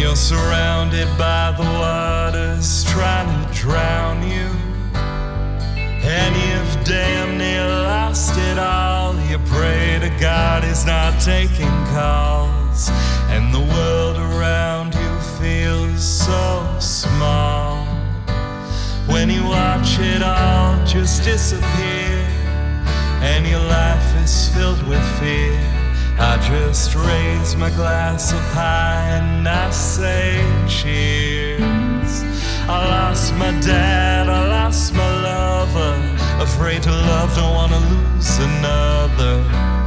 you're surrounded by the waters trying to drown you. And you've damn near lost it all. You pray to God He's not taking calls. And the world around you feels so small. When you watch it all just disappear, and your life is filled with fear. I just raise my glass up high and I say cheers. I lost my dad, I lost my lover. Afraid to love, don't wanna lose another.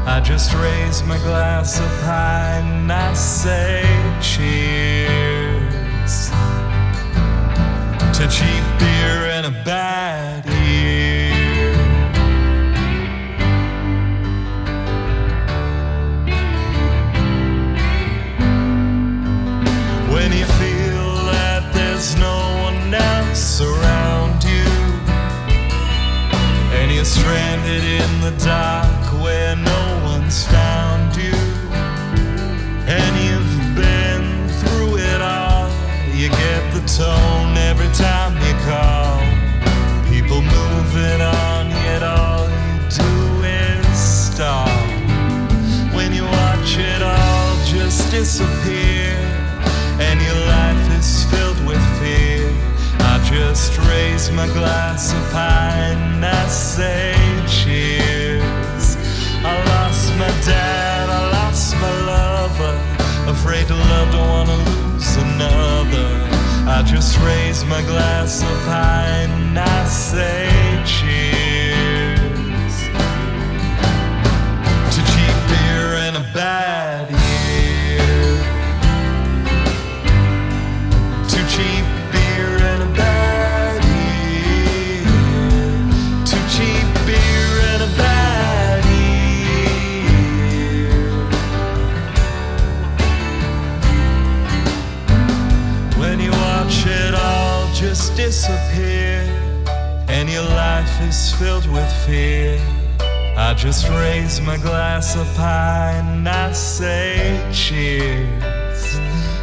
I just raise my glass up high and I say cheers. Stranded in the dark where no one's found my glass up high and I say cheers. I lost my dad, I lost my lover. Afraid to love, don't wanna lose another. I just raise my glass up high and I say cheers watch it all just disappear, and your life is filled with fear. I just raise my glass up high and I say cheers.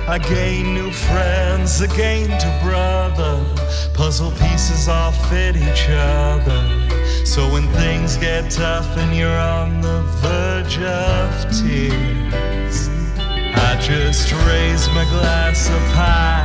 I gain new friends, I gained a brother. Puzzle pieces all fit each other. So when things get tough and you're on the verge of tears, I just raise my glass up high